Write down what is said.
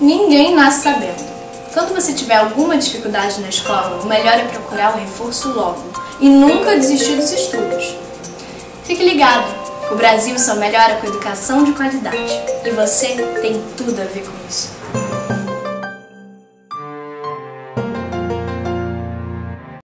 Ninguém nasce sabendo. Quando você tiver alguma dificuldade na escola, o melhor é procurar o reforço logo e nunca desistir dos estudos. Fique ligado, o Brasil só melhora com educação de qualidade e você tem tudo a ver com isso.